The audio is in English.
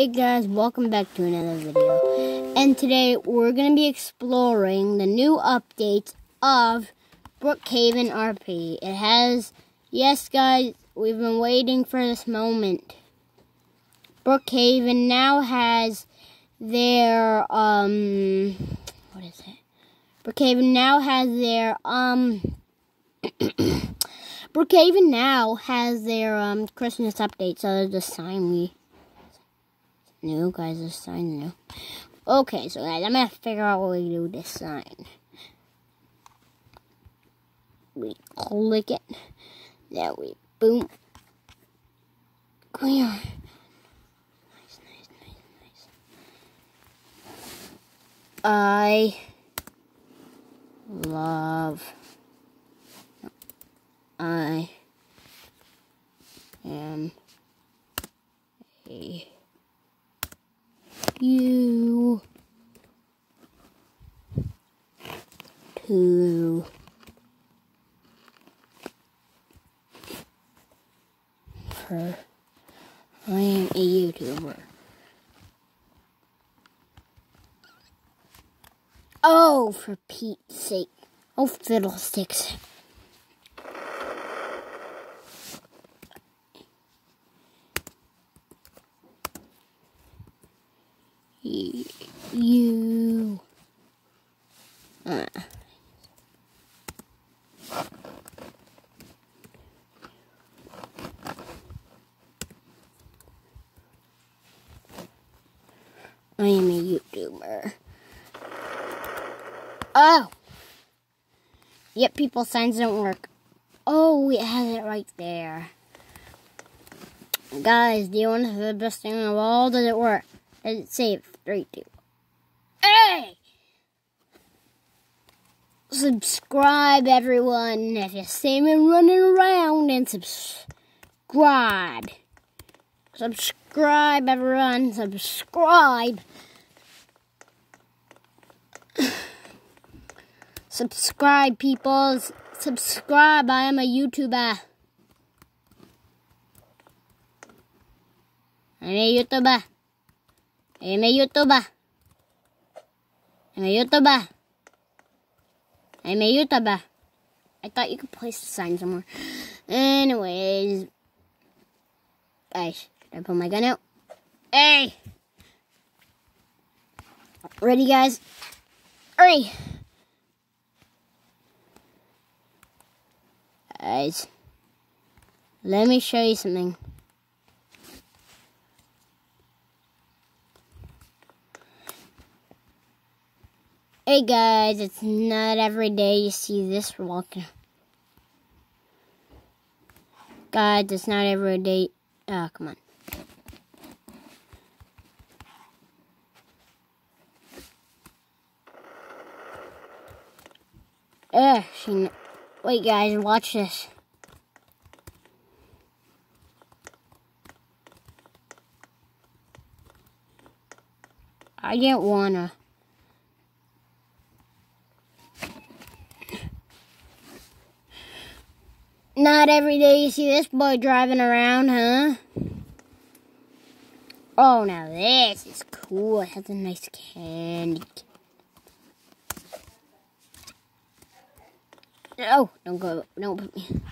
Hey guys, welcome back to another video. And today we're going to be exploring the new updates of Brookhaven RP. It has, yes guys, we've been waiting for this moment. Brookhaven now has their, um, what is it? Brookhaven now has their, um, Brookhaven now has their, um, Christmas update, so there's a sign we new, guys. This sign new. Okay, so guys, I'm gonna figure out what we do with this sign. We click it. There we boom. Come here. Nice, nice, nice, nice. I love. I am a you to her. I am a YouTuber. Oh, for Pete's sake. Oh, fiddlesticks. You. Uh. I am a YouTuber. Oh! Yep, people signs don't work. Oh, it has it right there. Guys, do you want to the best thing of all? Does it work? Does it save? Three, two. Hey! Subscribe, everyone. If you see me running around, and subscribe. Subscribe, everyone. Subscribe. subscribe, people. Subscribe. I am a YouTuber. I'm a YouTuber. Eh, I'm a YouTuber. I'm a YouTuber. I'm a YouTuber. I thought you could place the sign somewhere. Anyways. Guys, should I pull my gun out? Hey! Ready, guys? Hurry! Guys, let me show you something. Hey guys, it's not every day you see this walking. Guys, it's not every day. Oh, come on. Ugh, she. Wait, guys, watch this. I didn't wanna. Not every day you see this boy driving around, huh? Oh, now this is cool. It has a nice candy. Oh, don't go. Don't put me.